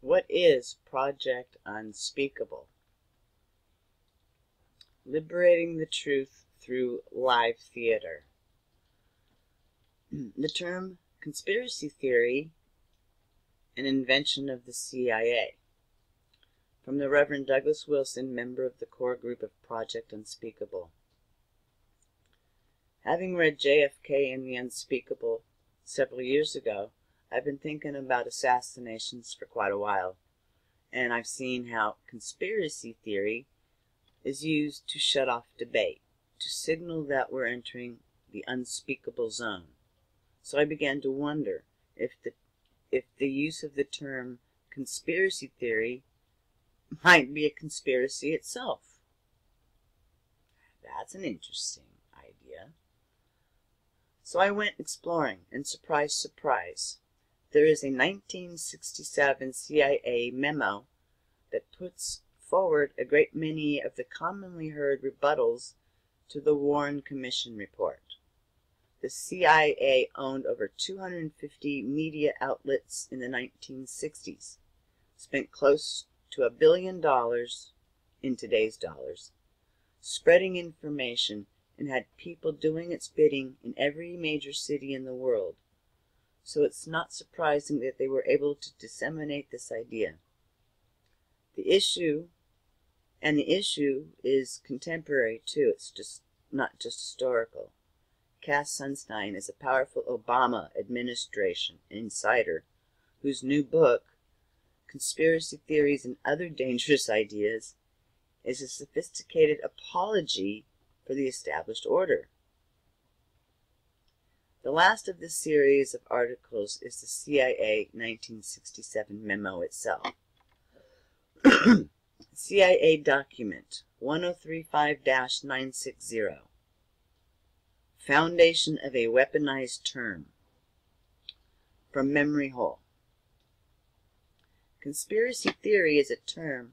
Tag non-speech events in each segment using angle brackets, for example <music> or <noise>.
What is Project Unspeakable? Liberating the Truth Through Live Theater. <clears throat> the term conspiracy theory, an invention of the CIA. From the Reverend Douglas Wilson, member of the core group of Project Unspeakable. Having read JFK and the Unspeakable several years ago, I've been thinking about assassinations for quite a while, and I've seen how conspiracy theory is used to shut off debate, to signal that we're entering the unspeakable zone. So I began to wonder if the if the use of the term conspiracy theory might be a conspiracy itself. That's an interesting idea. So I went exploring, and surprise, surprise, there is a 1967 CIA memo that puts forward a great many of the commonly heard rebuttals to the Warren Commission report. The CIA owned over 250 media outlets in the 1960s, spent close to a billion dollars in today's dollars, spreading information, and had people doing its bidding in every major city in the world so it's not surprising that they were able to disseminate this idea. The issue, and the issue is contemporary too, it's just not just historical. Cass Sunstein is a powerful Obama administration insider whose new book, Conspiracy Theories and Other Dangerous Ideas, is a sophisticated apology for the established order. The last of this series of articles is the CIA 1967 memo itself. <clears throat> CIA document 1035-960 Foundation of a Weaponized Term. From Memory Hole. Conspiracy theory is a term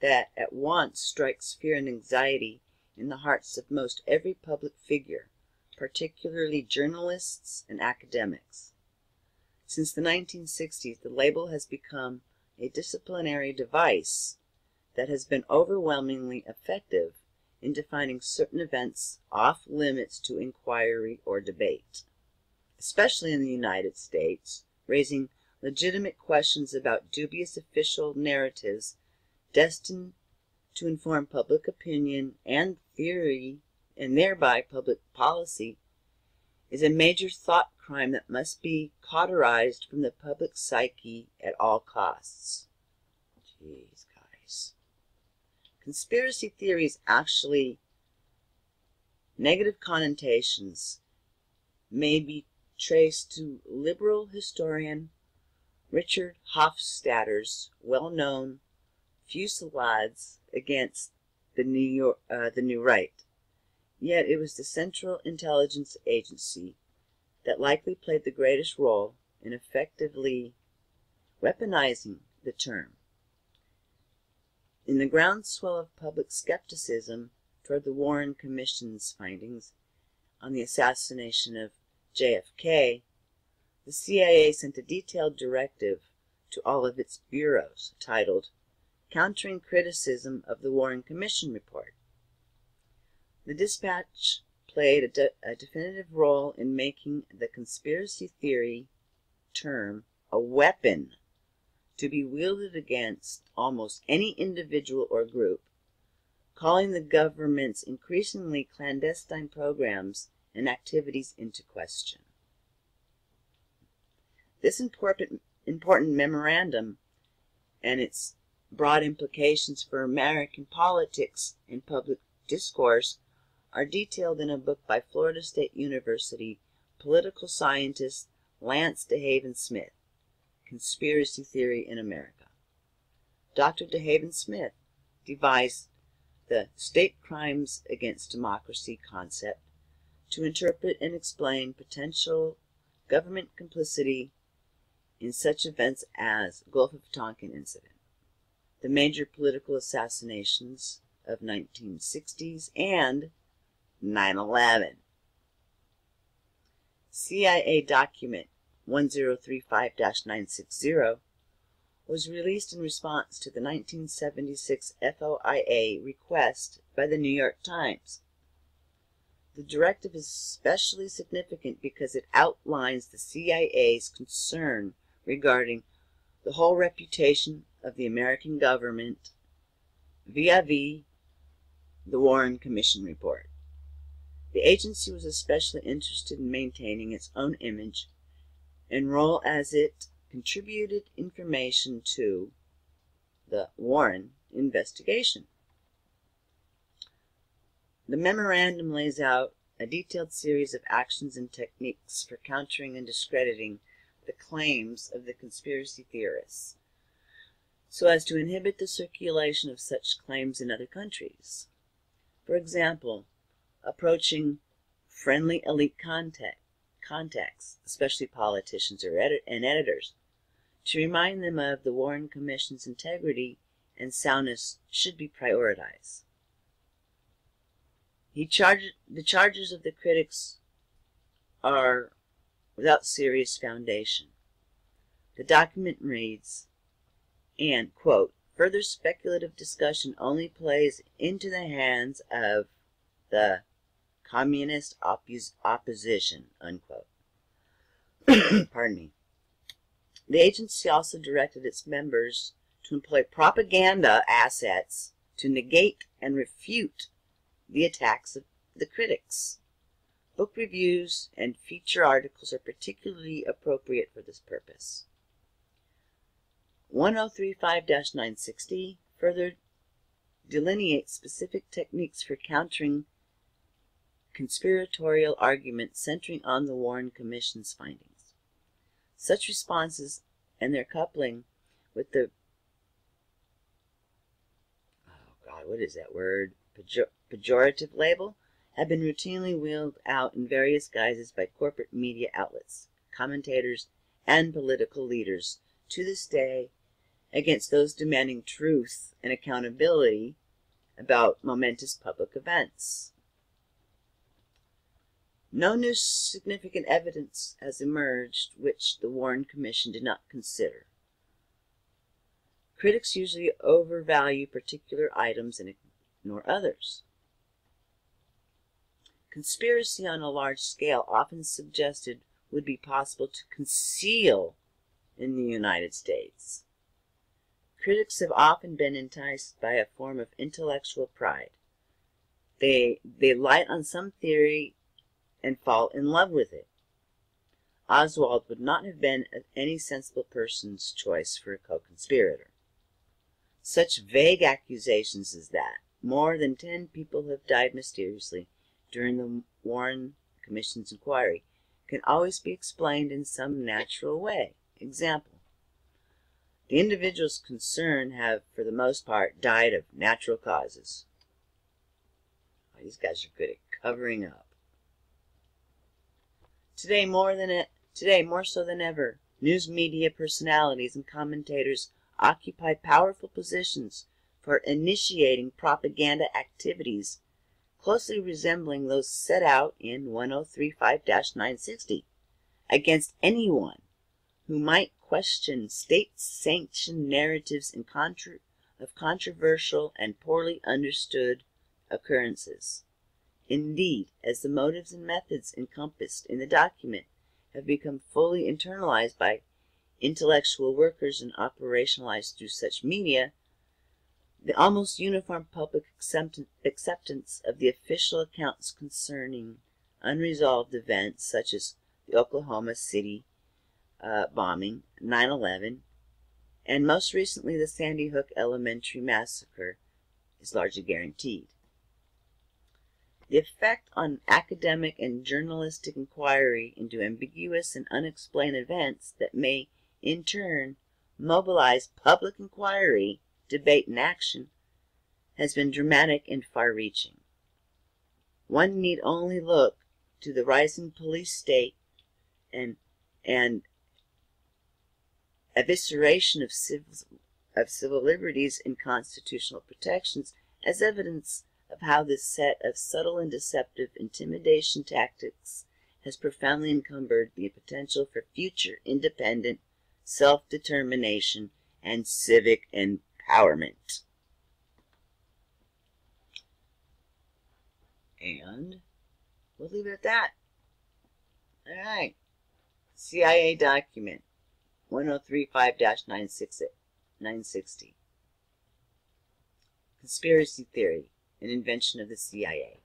that at once strikes fear and anxiety in the hearts of most every public figure particularly journalists and academics. Since the 1960s, the label has become a disciplinary device that has been overwhelmingly effective in defining certain events off limits to inquiry or debate, especially in the United States, raising legitimate questions about dubious official narratives destined to inform public opinion and theory and thereby public policy, is a major thought crime that must be cauterized from the public psyche at all costs. Jeez, guys. Conspiracy theories actually negative connotations may be traced to liberal historian Richard Hofstadter's well-known fusillades against the New York, uh, the New Right. Yet it was the Central Intelligence Agency that likely played the greatest role in effectively weaponizing the term. In the groundswell of public skepticism toward the Warren Commission's findings on the assassination of JFK, the CIA sent a detailed directive to all of its bureaus titled Countering Criticism of the Warren Commission Report. The dispatch played a, de a definitive role in making the conspiracy theory term a weapon to be wielded against almost any individual or group, calling the government's increasingly clandestine programs and activities into question. This important, important memorandum and its broad implications for American politics and public discourse are detailed in a book by Florida State University political scientist Lance DeHaven Smith, Conspiracy Theory in America. Dr. DeHaven Smith devised the state crimes against democracy concept to interpret and explain potential government complicity in such events as Gulf of Tonkin incident, the major political assassinations of 1960s, and 9-11. CIA document 1035-960 was released in response to the 1976 FOIA request by the New York Times. The directive is especially significant because it outlines the CIA's concern regarding the whole reputation of the American government vis-a-vis the Warren Commission report. The agency was especially interested in maintaining its own image and role as it contributed information to the Warren investigation. The memorandum lays out a detailed series of actions and techniques for countering and discrediting the claims of the conspiracy theorists so as to inhibit the circulation of such claims in other countries. For example, approaching friendly elite contact, contacts, especially politicians or edit and editors, to remind them of the Warren Commission's integrity and soundness should be prioritized. He charged, the charges of the critics are without serious foundation. The document reads, and, quote, further speculative discussion only plays into the hands of the communist oppos opposition, unquote. <clears throat> Pardon me. The agency also directed its members to employ propaganda assets to negate and refute the attacks of the critics. Book reviews and feature articles are particularly appropriate for this purpose. 1035-960 further delineates specific techniques for countering conspiratorial arguments centering on the Warren Commission's findings. Such responses and their coupling with the oh god, what is that word? Pejor pejorative label have been routinely wheeled out in various guises by corporate media outlets, commentators, and political leaders to this day against those demanding truth and accountability about momentous public events. No new significant evidence has emerged which the Warren Commission did not consider. Critics usually overvalue particular items and ignore others. Conspiracy on a large scale, often suggested, would be possible to conceal in the United States. Critics have often been enticed by a form of intellectual pride. They, they light on some theory and fall in love with it. Oswald would not have been any sensible person's choice for a co-conspirator. Such vague accusations as that, more than ten people have died mysteriously, during the Warren Commission's inquiry can always be explained in some natural way. Example, the individuals concerned have, for the most part, died of natural causes. Oh, these guys are good at covering up. Today, more than today more so than ever, news media personalities and commentators occupy powerful positions for initiating propaganda activities closely resembling those set out in 1035-960 against anyone who might question state-sanctioned narratives contra of controversial and poorly understood occurrences. Indeed, as the motives and methods encompassed in the document have become fully internalized by intellectual workers and operationalized through such media, the almost uniform public acceptance of the official accounts concerning unresolved events such as the Oklahoma City uh, bombing, 9-11, and most recently the Sandy Hook Elementary Massacre is largely guaranteed. The effect on academic and journalistic inquiry into ambiguous and unexplained events that may, in turn, mobilize public inquiry debate, and action has been dramatic and far-reaching. One need only look to the rising police state and and evisceration of civil, of civil liberties and constitutional protections as evidence of how this set of subtle and deceptive intimidation tactics has profoundly encumbered the potential for future independent self-determination and civic empowerment. And we'll leave it at that. All right. CIA document 1035 960. Conspiracy theory, an invention of the CIA.